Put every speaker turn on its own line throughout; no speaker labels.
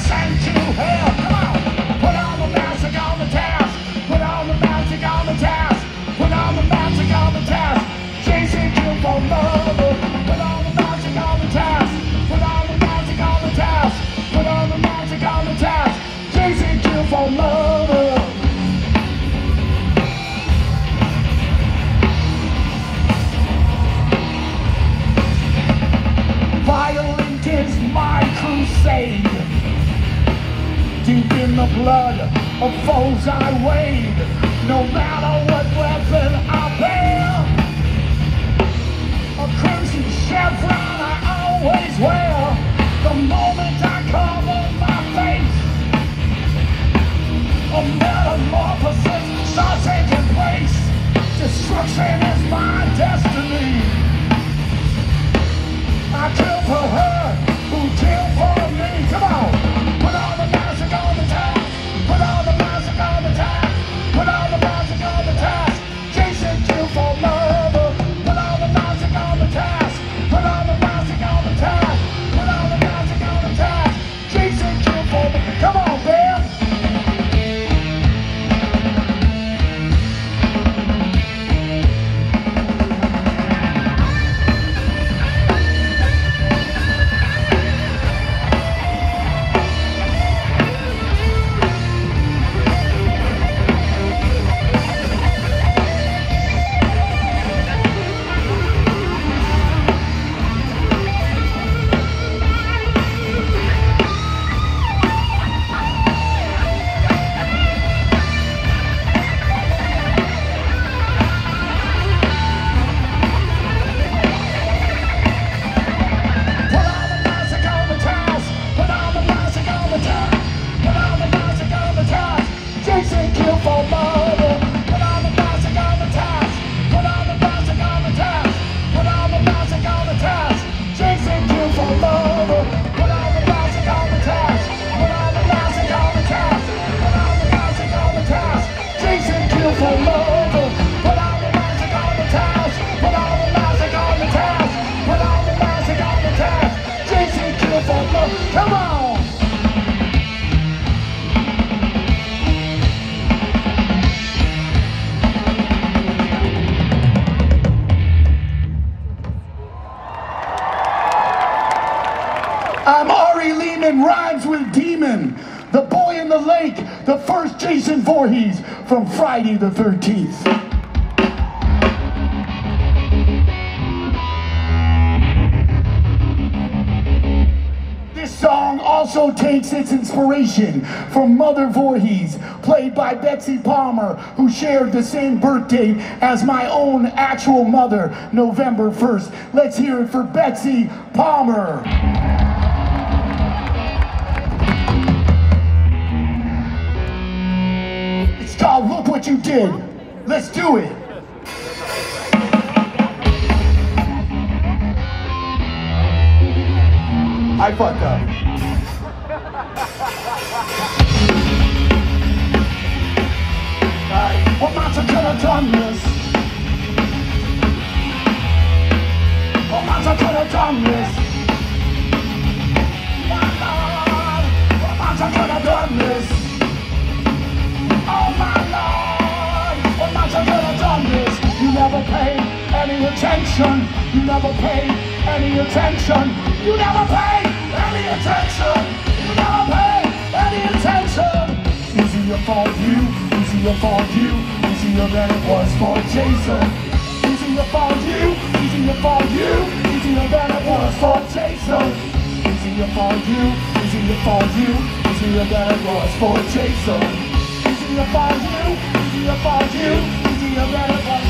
sent to blood of foes I wade. No matter what weapon I bear. A crimson chevron I always wear. The moment I cover my face. A metamorphosis starts taking place. Destruction is my destiny. Voorhees from Friday the 13th. This song also takes its inspiration from Mother Voorhees, played by Betsy Palmer, who shared the same birthday as my own actual mother, November 1st. Let's hear it for Betsy Palmer. What You Did. Let's do it. I fucked up. What monster could have done this? What monster could have done this? Attention. You never paid any attention. You never paid any attention. You never paid any attention. Easier for you, easier for you, easier than it was for Jason. Easier for you, easier for you, easier than it was for Jason. Easier for you, easier for you, easier than it was for Jason. Easier for you, easier for you, easier than it was.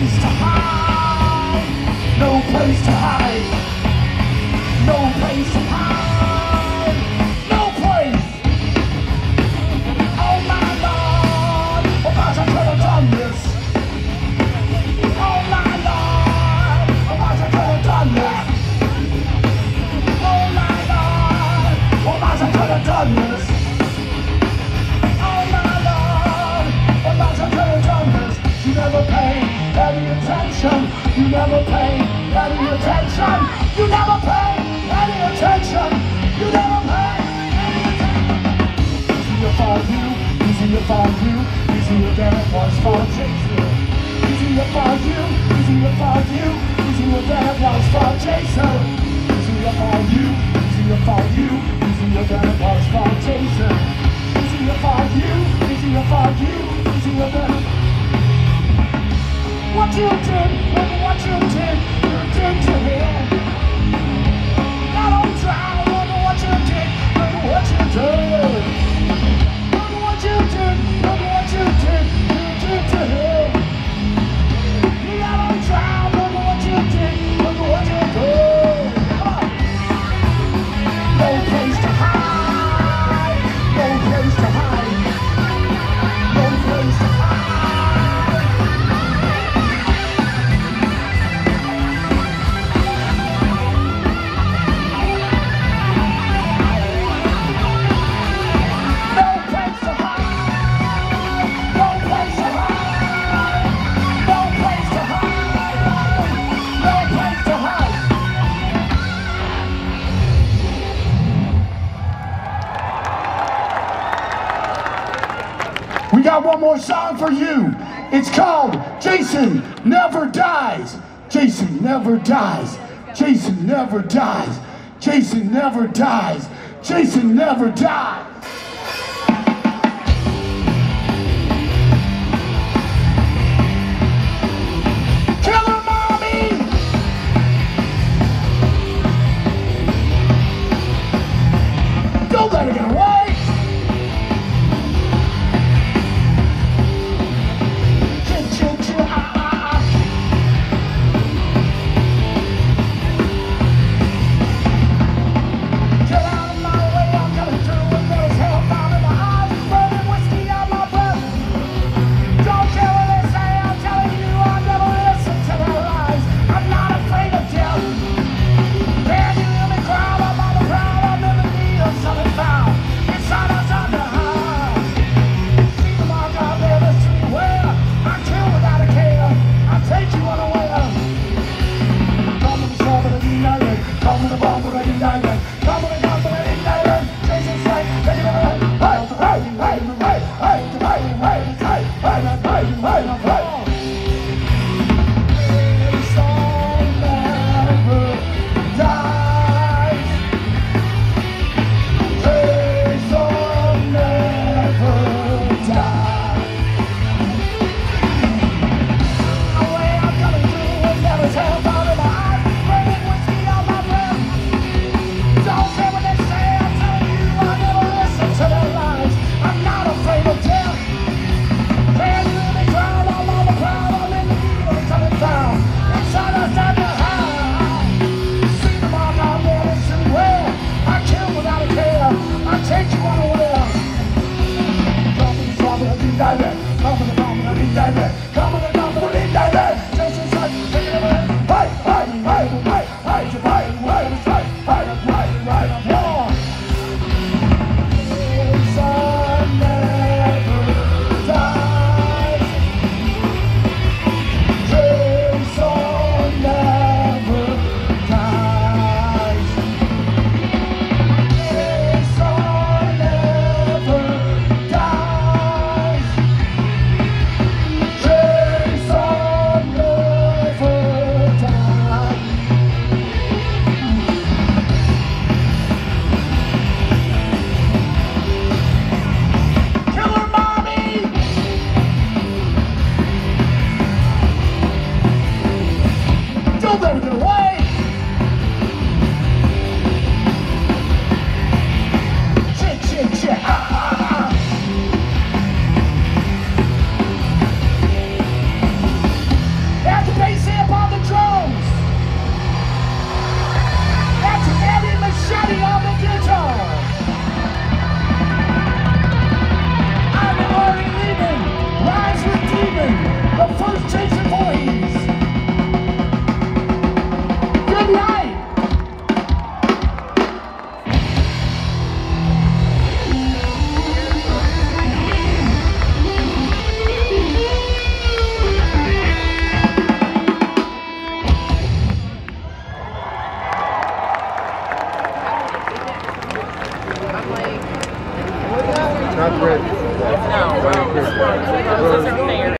place to hide. No place to hide. No place to hide. attention, you never pay any attention, you never pay any attention, you never pay any attention. Easier for you, easier for you, easier than it was for Jason. Easier for you, easier for you, easier than it was for Jason. Easier for you, easier for you, easier than it was for Jason. Easier for you, easier for you, easier than it was for Jason. What you did, what you did, you did to him. one more song for you. It's called Jason Never Dies. Jason Never Dies. Jason Never Dies. Jason Never Dies. Jason Never Dies. Don't let it go.